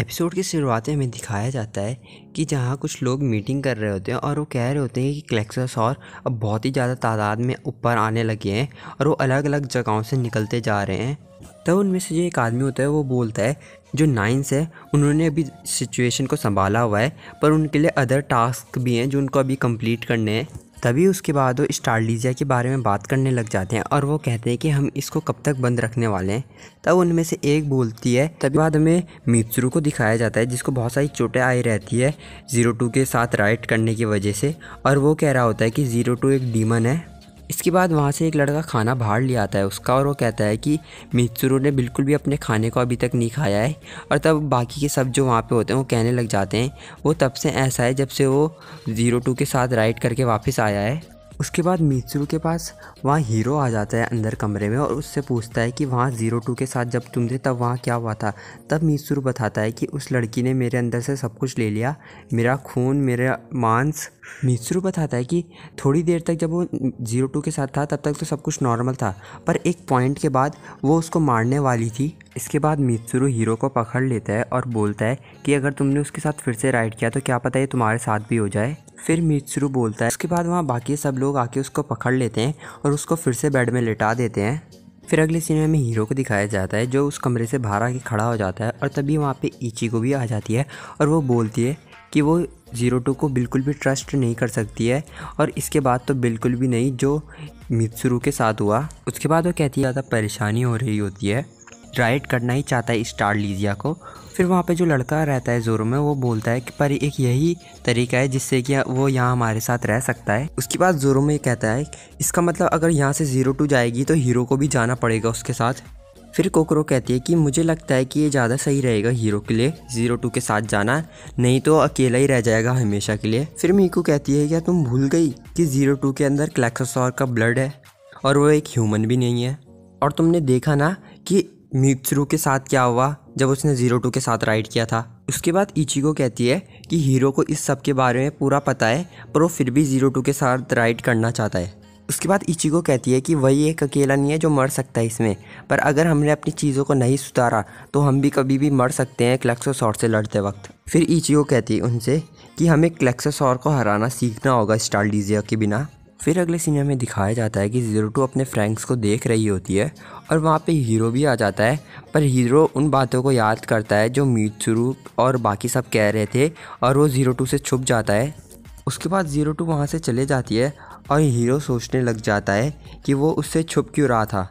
Episode की शुरुआत में दिखाया जाता है कि जहाँ कुछ लोग मीटिंग कर रहे होते हैं और वो कह रहे होते हैं कि क्लेक्सस और अब बहुत ही ज़्यादा तादाद में ऊपर आने लगे हैं और वो अलग अलग जगहों से निकलते जा रहे हैं। तब उनमें से जो एक आदमी होता है वो बोलता है, जो नाइन्स है, उन्होंने अभी सिचुएशन को संभाला हुआ है, पर उनके लिए अदर टास्क भी हैं जो उनको अभी कंप्लीट करने हैं। तभी उसके बाद वो स्टारलीजिया के बारे में बात करने लग जाते हैं और वो कहते हैं कि हम इसको कब तक बंद रखने वाले हैं। तब उनमें से एक बोलती है, तभी बाद हमें मित्सरू को दिखाया जाता है, जिसको बहुत सारी चोटें आई रहती है, ज़ीरो टू के साथ राइट करने की वजह से। और वो कह रहा होता है कि ज़ीरो टू एक डीमन है। इसके बाद वहाँ से एक लड़का खाना बाहर ले आता है उसका और वो कहता है कि मित्सुरो ने बिल्कुल भी अपने खाने को अभी तक नहीं खाया है और तब बाकी के सब जो वहाँ पे होते हैं वो कहने लग जाते हैं। वो तब से ऐसा है जब से वो ज़ीरो टू के साथ राइड करके वापस आया है। उसके बाद मीत्सुरु के पास वहाँ हीरो आ जाता है अंदर कमरे में और उससे पूछता है कि वहाँ ज़ीरो टू के साथ जब तुम थे तब वहाँ क्या हुआ था? तब मीत्सुरु बताता है कि उस लड़की ने मेरे अंदर से सब कुछ ले लिया। मेरा खून, मेरा मांस मीत्सुरु बताता है कि थोड़ी देर तक जब वो ज़ीरो टू के साथ था, तब तक तो सब कुछ नॉर्मल था, पर एक पॉइंट के बाद वो उसको मारने वाली थी। इसके बाद मीत्सुरु हीरो को पकड़ लेता है और बोलता है कि अगर तुमने उसके साथ फिर से राइड किया तो क्या पता ये तुम्हारे साथ भी हो जाए। फिर मीत्सुरु बोलता है, उसके बाद वहाँ बाकी सब लोग आके उसको पकड़ लेते हैं और उसको फिर से बेड में लेटा देते हैं। फिर अगले सीन में हीरो को दिखाया जाता है, जो उस कमरे से बाहर आके खड़ा हो जाता है और तभी वहाँ पे ईची को भी आ जाती है और वो बोलती है कि वो ज़ीरो टू को बिल्कुल भी ट्रस्ट नहीं कर सकती है और इसके बाद तो बिल्कुल भी नहीं जो मित्सुरु के साथ हुआ। उसके बाद वो कहती है, ज़्यादा परेशानी हो रही होती है। राइड करना ही चाहता है स्टार लीजिया को। फिर वहाँ पे जो लड़का रहता है जोरों में, वो बोलता है कि, पर एक यही तरीका है जिससे कि वो यहाँ हमारे साथ रह सकता है। उसके बाद जोरों में ये कहता है, इसका मतलब अगर यहाँ से ज़ीरो टू जाएगी तो हीरो को भी जाना पड़ेगा उसके साथ। फिर कोकरो कहती है कि मुझे लगता है कि ये ज़्यादा सही रहेगा हीरो के लिए, ज़ीरो टू के साथ जाना, नहीं तो अकेला ही रह जाएगा हमेशा के लिए। फिर मीकू कहती है, क्या तुम भूल गई कि ज़ीरो टू के अंदर क्लैक्सोसॉर का ब्लड है और वो एक ह्यूमन भी नहीं है? और तुमने देखा ना कि मित्सरू के साथ क्या हुआ जब उसने ज़ीरो टू के साथ राइड किया था? उसके बाद इचिको कहती है कि हीरो को इस सब के बारे में पूरा पता है, पर वो फिर भी ज़ीरो टू के साथ राइड करना चाहता है। उसके बाद इचिको कहती है कि वही एक अकेला नहीं है जो मर सकता है इसमें। पर अगर हमने अपनी चीज़ों को नहीं सुधारा तो हम भी कभी भी मर सकते हैं क्लेक्सोसॉर से लड़ते वक्त। फिर इचिको कहती है उनसे कि हमें क्लेक्सोसॉर को हराना सीखना होगा स्टारडीजिया के बिना। फिर अगले सीने में दिखाया जाता है कि ज़ीरो टू अपने फ्रेंड्स को देख रही होती है और वहाँ पे हीरो भी आ जाता है। पर हीरो उन बातों को याद करता है जो मीतसुरु और बाकी सब कह रहे थे और वो ज़ीरो टू से छुप जाता है। उसके बाद ज़ीरो टू वहाँ से चले जाती है और हीरो सोचने लग जाता है कि वो उससे छुप क्यों रहा था।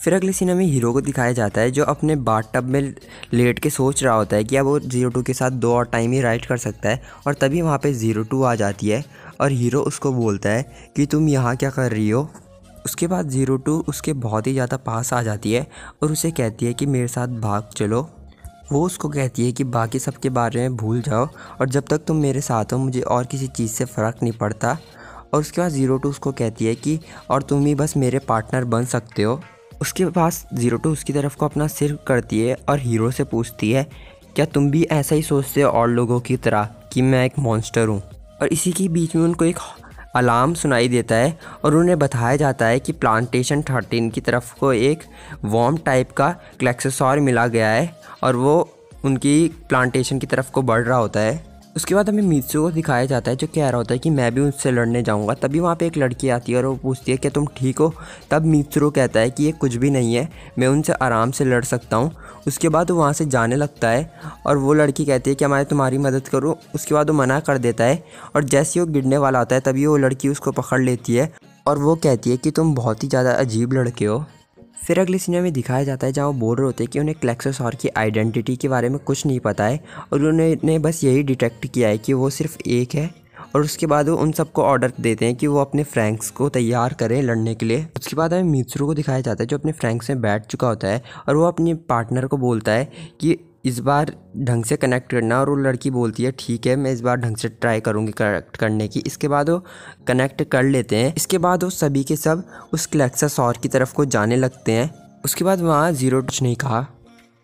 फिर अगले सीन में हीरो को दिखाया जाता है जो अपने बाट टब में लेट के सोच रहा होता है कि अब वो ज़ीरो टू के साथ दो और टाइम ही राइड कर सकता है और तभी वहाँ पे ज़ीरो टू आ जाती है और हीरो उसको बोलता है कि तुम यहाँ क्या कर रही हो? उसके बाद ज़ीरो टू उसके बहुत ही ज़्यादा पास आ जाती है और उसे कहती है कि मेरे साथ भाग चलो। वो उसको कहती है कि बाकी सब के बारे में भूल जाओ और जब तक तुम मेरे साथ हो मुझे और किसी चीज़ से फ़र्क नहीं पड़ता। और उसके बाद ज़ीरो टू उसको कहती है कि, और तुम ही बस मेरे पार्टनर बन सकते हो। उसके पास ज़ीरो टू उसकी तरफ़ को अपना सिर करती है और हीरो से पूछती है, क्या तुम भी ऐसा ही सोचते हो और लोगों की तरह कि मैं एक मॉन्स्टर हूँ? और इसी के बीच में उनको एक अलार्म सुनाई देता है और उन्हें बताया जाता है कि प्लांटेशन थर्टीन की तरफ़ को एक वॉर्म टाइप का क्लेक्सेसॉर मिला गया है और वो उनकी प्लांटेशन की तरफ़ को बढ़ रहा होता है। उसके बाद हमें मीत्सु को दिखाया जाता है, जो कह रहा होता है कि मैं भी उनसे लड़ने जाऊँगा। तभी वहाँ पे एक लड़की आती है और वो पूछती है कि तुम ठीक हो? तब मीत्सु कहता है कि ये कुछ भी नहीं है, मैं उनसे आराम से लड़ सकता हूँ। उसके बाद वो वहाँ से जाने लगता है और वो लड़की कहती है कि मैं तुम्हारी मदद करूँ। उसके बाद वो मना कर देता है और जैसे वो गिरने वाला होता है, तभी वो लड़की उसको पकड़ लेती है और वो कहती है कि तुम बहुत ही ज़्यादा अजीब लड़के हो। फिर अगले सीन में दिखाया जाता है जहाँ वो बोल रहे होते हैं कि उन्हें क्लेक्सोसॉर की आइडेंटिटी के बारे में कुछ नहीं पता है और उन्होंने बस यही डिटेक्ट किया है कि वो सिर्फ़ एक है और उसके बाद वो उन सबको ऑर्डर देते हैं कि वो अपने फ्रैंक्स को तैयार करें लड़ने के लिए। उसके बाद हमें मित्रों को दिखाया जाता है जो अपने फ्रैंक्स में बैठ चुका होता है और वो अपने पार्टनर को बोलता है कि इस बार ढंग से कनेक्ट करना और वो लड़की बोलती है, ठीक है, मैं इस बार ढंग से ट्राई करूँगी कनेक्ट करने की। इसके बाद वो कनेक्ट कर लेते हैं। इसके बाद वो सभी के सब उस क्लेक्सा सौर की तरफ़ को जाने लगते हैं। उसके बाद वहाँ ज़ीरो टच नहीं कहा।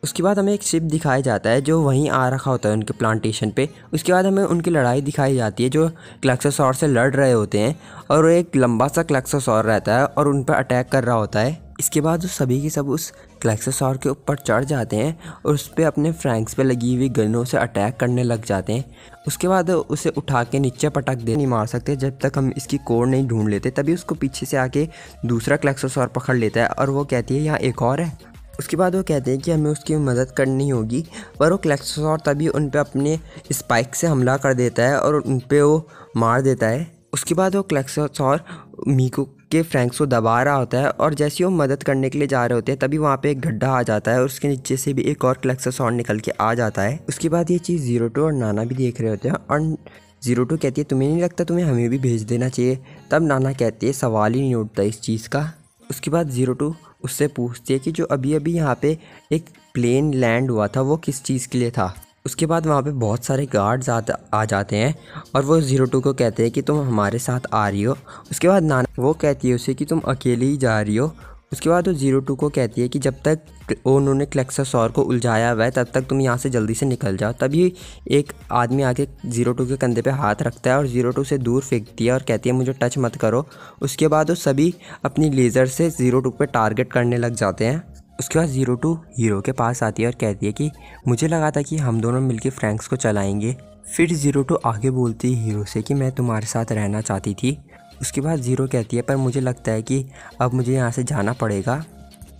उसके बाद हमें एक शिप दिखाया जाता है जो वहीं आ रखा होता है उनके प्लांटेशन पे। उसके बाद हमें उनकी लड़ाई दिखाई जाती है जो क्लैक्सोसॉर से लड़ रहे होते हैं और एक लंबा सा क्लैक्सोसॉर रहता है और उन पर अटैक कर रहा होता है। इसके बाद वो सभी के सब उस क्लेक्सोसॉर के ऊपर चढ़ जाते हैं और उस पर अपने फ्रैंक्स पे लगी हुई गनों से अटैक करने लग जाते हैं। उसके बाद उसे उठा के नीचे पटक दे नहीं मार सकते। जब तक हम इसकी कोड नहीं ढूंढ लेते, तभी उसको पीछे से आके दूसरा क्लेक्सोसॉर पकड़ लेता है और वो कहती है, यहाँ एक और है। उसके बाद वो कहते हैं कि हमें उसकी मदद करनी होगी, पर वो क्लेक्सोसॉर तभी उन पर अपने स्पाइक से हमला कर देता है और उन पर वो मार देता है। उसके बाद वो क्लेक्सोसॉर मीको के फ्रैंक्स को दबा रहा होता है और जैसे वो मदद करने के लिए जा रहे होते हैं, तभी वहाँ पे एक गड्ढा आ जाता है और उसके नीचे से भी एक और क्लेक्सोसॉर निकल के आ जाता है। उसके बाद ये चीज़ ज़ीरो टू और नाना भी देख रहे होते हैं और ज़ीरो टू कहती है, तुम्हें नहीं लगता तुम्हें हमें भी भेज देना चाहिए? तब नाना कहती है, सवाल ही नहीं उठता इस चीज़ का। उसके बाद ज़ीरो टू उससे पूछती है कि जो अभी अभी यहाँ पे एक प्लेन लैंड हुआ था, वो किस चीज़ के लिए था? उसके बाद वहाँ पे बहुत सारे गार्ड्स आ, आ जाते हैं और वो ज़ीरो टू को कहते हैं कि तुम हमारे साथ आ रही हो। उसके बाद नाना वो कहती है उसे कि तुम अकेले ही जा रही हो। उसके बाद वो ज़ीरो टू को कहती है कि जब तक उन्होंने क्लेक्सासौर को उलझाया हुआ है तब तक तुम यहाँ से जल्दी से निकल जाओ। तभी एक आदमी आके ज़ीरो टू के कंधे पे हाथ रखता है और ज़ीरो टू से दूर फेंकती है और कहती है मुझे टच मत करो। उसके बाद वो सभी अपनी लेज़र से ज़ीरो टू पे टारगेट करने लग जाते हैं। उसके बाद ज़ीरो टू हीरो के पास आती है और कहती है कि मुझे लगा था कि हम दोनों मिलकर फ्रैंक्स को चलाएँगे। फिर ज़ीरो टू आगे बोलती है हीरो से कि मैं तुम्हारे साथ रहना चाहती थी। उसके बाद ज़ीरो कहती है, पर मुझे लगता है कि अब मुझे यहाँ से जाना पड़ेगा।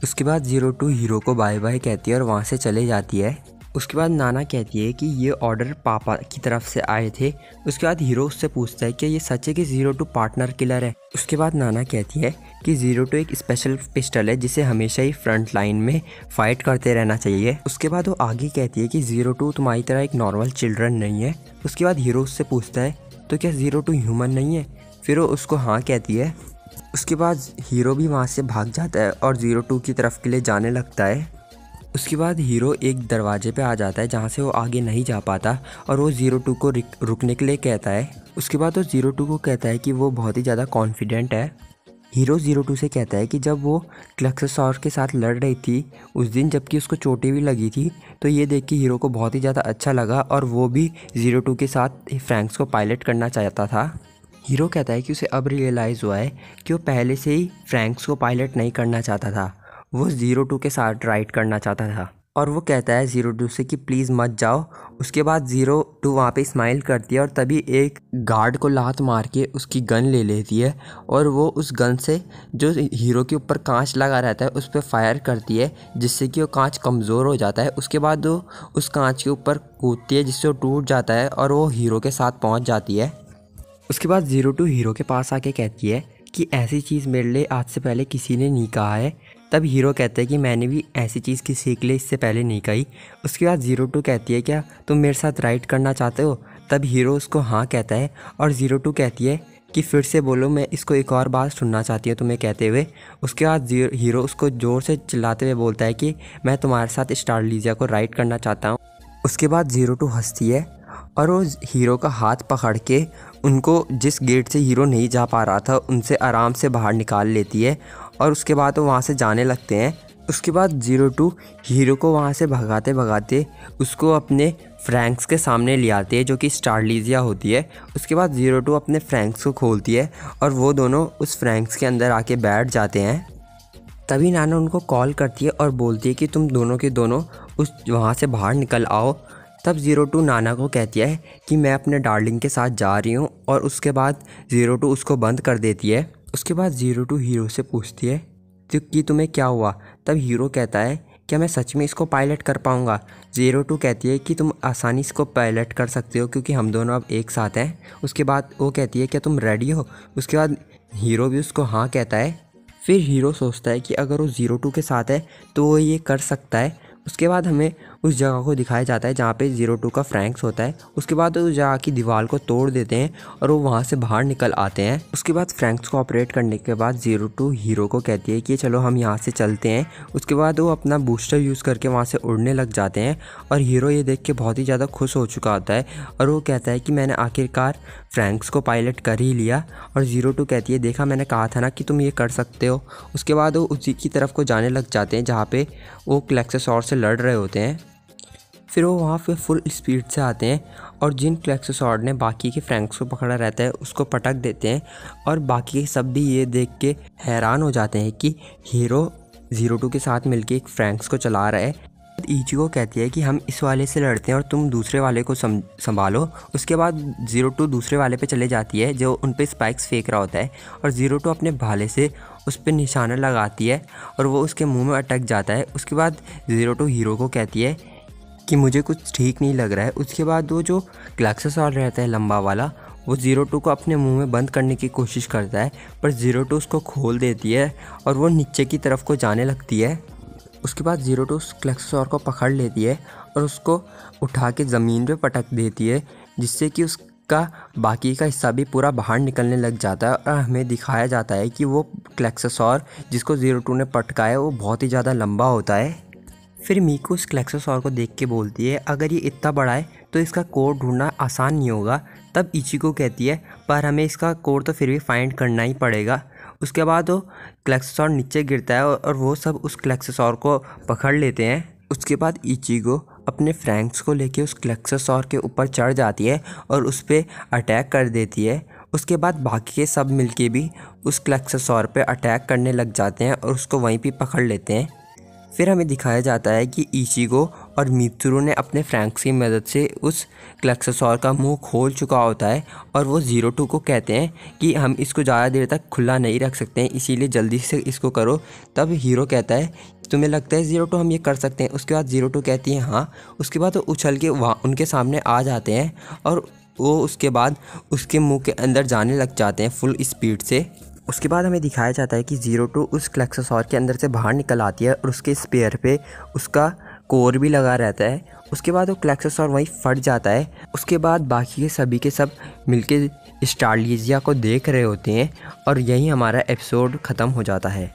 उसके बाद ज़ीरो टू हीरो को बाय बाय कहती है और वहाँ से चले जाती है। उसके बाद नाना कहती है कि ये ऑर्डर पापा की तरफ़ से आए थे। उसके बाद हीरो उससे पूछता है कि ये सच है कि ज़ीरो टू पार्टनर किलर है? उसके बाद नाना कहती है कि ज़ीरो टू एक स्पेशल पिस्टल है जिसे हमेशा ही फ्रंट लाइन में फाइट करते रहना चाहिए। उसके बाद वो आगे कहती है कि ज़ीरो टू तुम्हारी तरह एक नॉर्मल चिल्ड्रन नहीं है। उसके बाद हीरो उससे पूछता है तो क्या ज़ीरो टू ह्यूमन नहीं है? फिर वो उसको हाँ कहती है। उसके बाद हीरो भी वहाँ से भाग जाता है और ज़ीरो टू की तरफ़ के लिए जाने लगता है। उसके बाद हीरो एक दरवाजे पे आ जाता है जहाँ से वो आगे नहीं जा पाता और वो ज़ीरो टू को रुकने के लिए कहता है। उसके बाद वो ज़ीरो टू को कहता है कि वो बहुत ही ज़्यादा कॉन्फिडेंट है। हीरो ज़ीरो टू से कहता है कि जब वो क्लक्ससॉर के साथ लड़ रही थी, उस दिन जबकि उसको चोटें भी लगी थी तो ये देख के हीरो को बहुत ही ज़्यादा अच्छा लगा और वो भी ज़ीरो टू के साथ फ्रैंक्स को पायलट करना चाहता था। हीरो कहता है कि उसे अब रियलाइज़ हुआ है कि वो पहले से ही फ्रैंक्स को पायलट नहीं करना चाहता था। वो ज़ीरो टू के साथ राइड करना चाहता था और वो कहता है ज़ीरो टू से कि प्लीज़ मत जाओ। उसके बाद ज़ीरो टू वहाँ पे स्माइल करती है और तभी एक गार्ड को लात मार के उसकी गन ले लेती है और वो उस गन से जो हीरो के ऊपर कांच लगा रहता है, उस पर फायर करती है, जिससे कि वो कांच कमज़ोर हो जाता है। उसके बाद वो उस कांच के ऊपर कूदती है, जिससे वो टूट जाता है और वो हीरो के साथ पहुँच जाती है। उसके बाद ज़ीरो टू हीरो के पास आके कहती है कि ऐसी चीज़ मेरे लिए आज से पहले किसी ने नहीं कहा है। तब हीरो कहते हैं कि मैंने भी ऐसी चीज़ की सीख ली इससे पहले नहीं कही। उसके बाद ज़ीरो टू कहती है, क्या तुम मेरे साथ राइड करना चाहते हो? तब हीरो उसको हाँ कहता है और ज़ीरो टू कहती है कि फिर से बोलो, मैं इसको एक और बात सुनना चाहती हूँ, तुम्हें कहते हुए। उसके बाद हीरो उसको ज़ोर से चिल्लाते हुए बोलता है कि, मैं तुम्हारे साथ स्टार लीजिया को राइड करना चाहता हूँ। उसके बाद ज़ीरो टू हंसती है और वो हीरो का हाथ पकड़ के उनको जिस गेट से हीरो नहीं जा पा रहा था, उनसे आराम से बाहर निकाल लेती है और उसके बाद वो वहाँ से जाने लगते हैं। उसके बाद ज़ीरो टू हीरो को वहाँ से भगाते भगाते उसको अपने फ्रैंक्स के सामने ले आते हैं, जो कि स्टारलीजिया होती है। उसके बाद ज़ीरो टू अपने फ्रैंक्स को खोलती है और वो दोनों उस फ्रैंक्स के अंदर आके बैठ जाते हैं। तभी नाना उनको कॉल करती है और बोलती है कि तुम दोनों के दोनों उस वहाँ से बाहर निकल आओ। तब ज़ीरो टू नाना को कहती है कि मैं अपने डार्लिंग के साथ जा रही हूँ और उसके बाद ज़ीरो टू उसको बंद कर देती है। उसके बाद ज़ीरो टू हीरो से पूछती है तो कि तुम्हें क्या हुआ? तब हीरो कहता है, क्या मैं सच में इसको पायलट कर पाऊँगा? ज़ीरो टू कहती है कि, तुम आसानी इसको पायलट कर सकते हो क्योंकि हम दोनों अब एक साथ हैं। उसके बाद वो कहती है, क्या तुम रेडी हो? उसके बाद हीरो भी उसको हाँ कहता है। फिर हीरो सोचता है कि अगर वो ज़ीरो टू के साथ है तो वो ये कर सकता है। उसके बाद हमें उस जगह को दिखाया जाता है जहाँ पे ज़ीरो टू का फ्रैंक्स होता है। उसके बाद उस जगह की दीवार को तोड़ देते हैं और वो वहाँ से बाहर निकल आते हैं। उसके बाद फ्रैंक्स को ऑपरेट करने के बाद ज़ीरो टू हीरो को कहती है कि चलो हम यहाँ से चलते हैं। उसके बाद वो अपना बूस्टर यूज़ करके वहाँ से उड़ने लग जाते हैं और हीरो ये देख के बहुत ही ज़्यादा खुश हो चुका होता है और वो कहता है कि, मैंने आखिरकार फ्रैंक्स को पायलट कर ही लिया। और ज़ीरो टू कहती है, देखा मैंने कहा था ना कि तुम ये कर सकते हो। उसके बाद वो उसी की तरफ़ को जाने लग जाते हैं जहाँ पे वो क्लेक्सेसॉर से लड़ रहे होते हैं। फिर वो वहाँ पे फुल स्पीड से आते हैं और जिन क्लेक्सोसॉर्ड ने बाकी के फ्रैंक्स को पकड़ा रहता है, उसको पटक देते हैं और बाकी के सब भी ये देख के हैरान हो जाते हैं कि हीरो ज़ीरो टू के साथ मिलके एक फ्रैंक्स को चला रहा है। ईचिको कहती है कि हम इस वाले से लड़ते हैं और तुम दूसरे वाले को संभालो। उसके बाद ज़ीरो टू दूसरे वाले पे चले जाती है, जो उन पर स्पाइक्स फेंक रहा होता है और ज़ीरो टू अपने भाले से उस पर निशाना लगाती है और वो उसके मुँह में अटक जाता है। उसके बाद ज़ीरो टू हीरो को कहती है कि मुझे कुछ ठीक नहीं लग रहा है। उसके बाद वो जो ग्लैक्सोसॉल रहता है लंबा वाला, वो ज़ीरो टू को अपने मुँह में बंद करने की कोशिश करता है, पर ज़ीरो टू उसको खोल देती है और वो नीचे की तरफ़ को जाने लगती है। उसके बाद ज़ीरो टू उस क्लेक्सोसॉर को पकड़ लेती है और उसको उठा के ज़मीन पे पटक देती है, जिससे कि उसका बाकी का हिस्सा भी पूरा बाहर निकलने लग जाता है। और हमें दिखाया जाता है कि वो क्लेक्सोसॉर जिसको ज़ीरो टू ने पटकाया, वो बहुत ही ज़्यादा लंबा होता है। फिर मीको उस क्लेक्सोसॉर को देख के बोलती है, अगर ये इतना बड़ा है तो इसका कोड ढूंढना आसान नहीं होगा। तब इची को कहती है, पर हमें इसका कोड तो फिर भी फाइंड करना ही पड़ेगा। उसके बाद वो क्लेक्सोसॉर नीचे गिरता है और वो सब उस क्लेक्सोसॉर को पकड़ लेते हैं। उसके बाद इचिगो अपने फ्रैंक्स को लेके उस क्लेक्सोसॉर के ऊपर चढ़ जाती है और उस पर अटैक कर देती है। उसके बाद बाकी के सब मिलके भी उस क्लेक्सोसॉर पे अटैक करने लग जाते हैं और उसको वहीं पे पकड़ लेते हैं। फिर हमें दिखाया जाता है कि ईचिगो और मित्रो ने अपने फ्रैंक्स की मदद से उस क्लेक्सोसॉर का मुँह खोल चुका होता है और वो ज़ीरो टू को कहते हैं कि हम इसको ज़्यादा देर तक खुला नहीं रख सकते हैं, इसीलिए जल्दी से इसको करो। तब हीरो कहता है, तुम्हें लगता है ज़ीरो टू हम ये कर सकते हैं? उसके बाद ज़ीरो टू कहती है हाँ। उसके बाद वो उछल के वहाँ, उनके सामने आ जाते हैं और वो उसके बाद उसके मुँह के अंदर जाने लग जाते हैं फुल स्पीड से। उसके बाद हमें दिखाया जाता है कि ज़ीरो टू उस क्लेक्सोसॉर के अंदर से बाहर निकल आती है और उसके स्पेयर पे उसका कोर भी लगा रहता है। उसके बाद वो क्लेक्सोसॉर वहीं फट जाता है। उसके बाद बाकी के सभी के सब मिलके स्टारलीजिया को देख रहे होते हैं और यहीं हमारा एपिसोड ख़त्म हो जाता है।